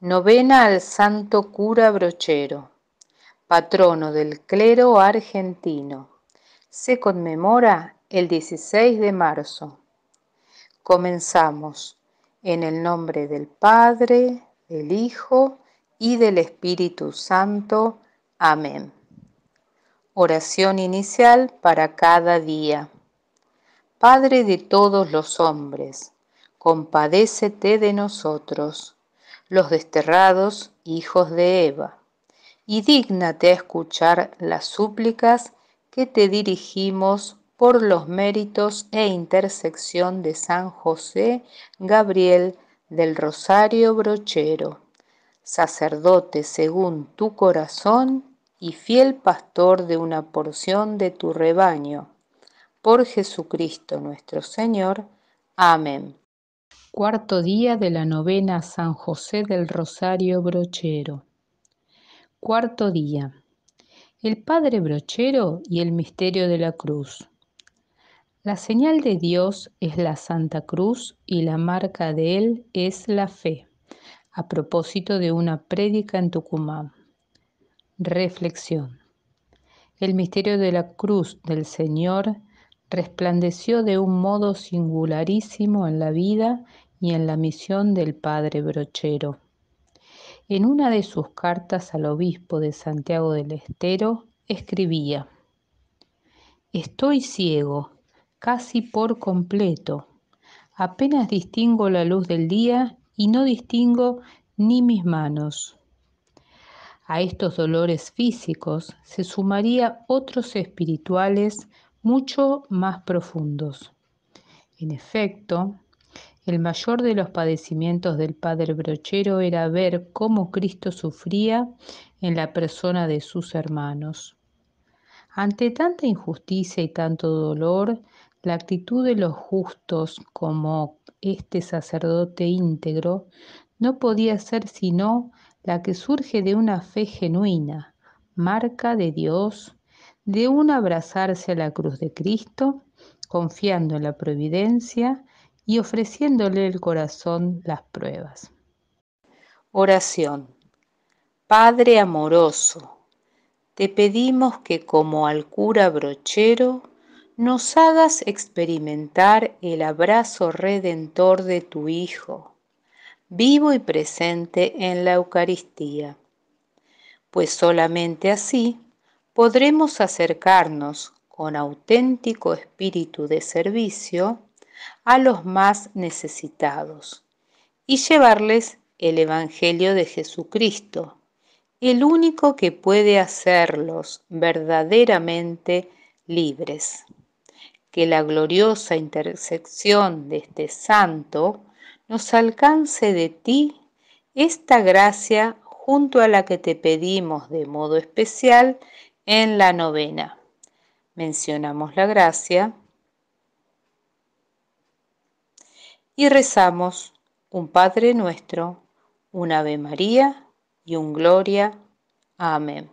Novena al Santo Cura Brochero, patrono del clero argentino. Se conmemora el 16 de marzo. Comenzamos en el nombre del Padre, del Hijo y del Espíritu Santo. Amén. Oración inicial para cada día. Padre de todos los hombres, compadécete de nosotros los desterrados hijos de Eva, y dígnate a escuchar las súplicas que te dirigimos por los méritos e intersección de San José Gabriel del Rosario Brochero, sacerdote según tu corazón y fiel pastor de una porción de tu rebaño. Por Jesucristo nuestro Señor. Amén. Cuarto día de la novena San José del Rosario Brochero. Cuarto día. El Padre Brochero y el misterio de la cruz. La señal de Dios es la Santa Cruz y la marca de Él es la fe. A propósito de una prédica en Tucumán. Reflexión. El misterio de la cruz del Señor resplandeció de un modo singularísimo en la vida y en la misión del padre Brochero. En una de sus cartas al obispo de Santiago del Estero escribía, Estoy ciego, casi por completo. Apenas distingo la luz del día y no distingo ni mis manos. A estos dolores físicos se sumaría otros espirituales mucho más profundos. En efecto, el mayor de los padecimientos del padre Brochero era ver cómo Cristo sufría en la persona de sus hermanos. Ante tanta injusticia y tanto dolor, la actitud de los justos como este sacerdote íntegro no podía ser sino la que surge de una fe genuina, marca de Dios, de un abrazarse a la cruz de Cristo, confiando en la providencia y ofreciéndole el corazón las pruebas. Oración. Padre amoroso, te pedimos que como al cura brochero nos hagas experimentar el abrazo redentor de tu Hijo, vivo y presente en la Eucaristía, pues solamente así podremos acercarnos con auténtico espíritu de servicio a los más necesitados y llevarles el Evangelio de Jesucristo, el único que puede hacerlos verdaderamente libres. Que la gloriosa intersección de este santo nos alcance de ti esta gracia junto a la que te pedimos de modo especial en la novena. Mencionamos la gracia y rezamos un Padre nuestro, un Ave María y un Gloria. Amén.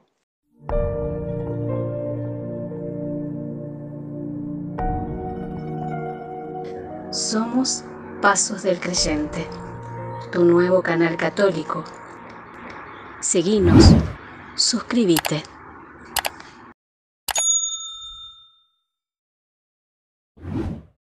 Somos Pasos del Creyente, tu nuevo canal católico. Seguinos, suscríbete.